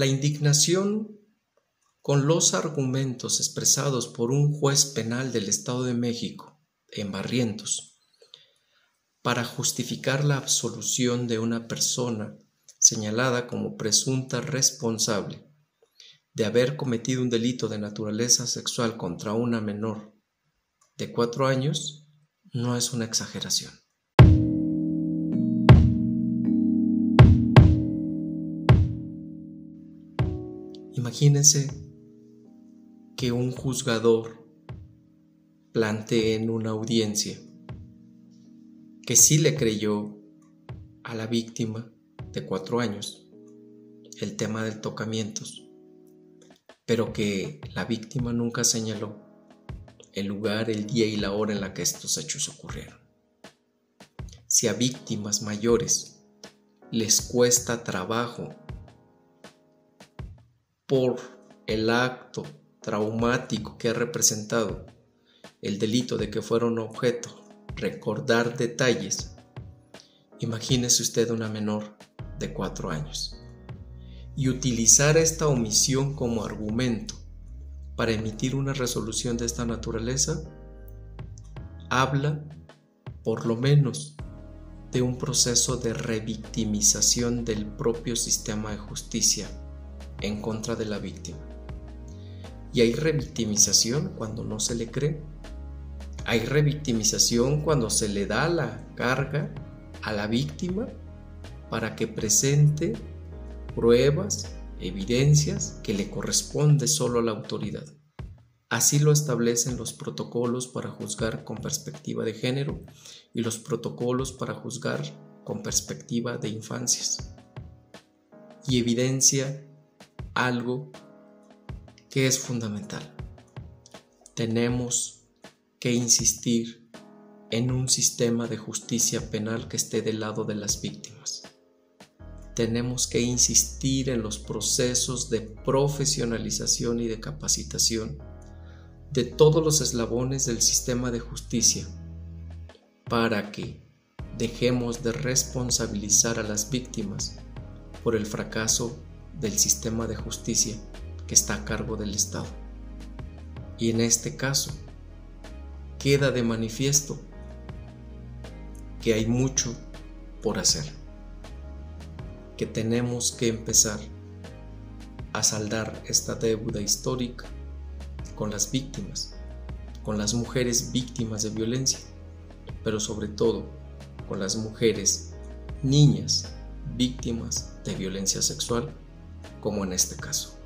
La indignación con los argumentos expresados por un juez penal del Estado de México en Barrientos para justificar la absolución de una persona señalada como presunta responsable de haber cometido un delito de naturaleza sexual contra una menor de cuatro años no es una exageración. Imagínense que un juzgador plantee en una audiencia que sí le creyó a la víctima de cuatro años el tema del tocamientos, pero que la víctima nunca señaló el lugar, el día y la hora en la que estos hechos ocurrieron. Si a víctimas mayores les cuesta trabajo por el acto traumático que ha representado el delito de que fueron objeto recordar detalles, imagínese usted una menor de cuatro años y utilizar esta omisión como argumento para emitir una resolución de esta naturaleza, habla, por lo menos, de un proceso de revictimización del propio sistema de justicia en contra de la víctima. Y hay revictimización cuando no se le cree. Hay revictimización cuando se le da la carga a la víctima para que presente pruebas, evidencias que le corresponde solo a la autoridad. Así lo establecen los protocolos para juzgar con perspectiva de género y los protocolos para juzgar con perspectiva de infancias. Y evidencia algo que es fundamental. Tenemos que insistir en un sistema de justicia penal que esté del lado de las víctimas. Tenemos que insistir en los procesos de profesionalización y de capacitación de todos los eslabones del sistema de justicia para que dejemos de responsabilizar a las víctimas por el fracaso del sistema de justicia que está a cargo del Estado. Y en este caso, queda de manifiesto que hay mucho por hacer, que tenemos que empezar a saldar esta deuda histórica con las víctimas, con las mujeres víctimas de violencia, pero sobre todo con las mujeres, niñas víctimas de violencia sexual como en este caso.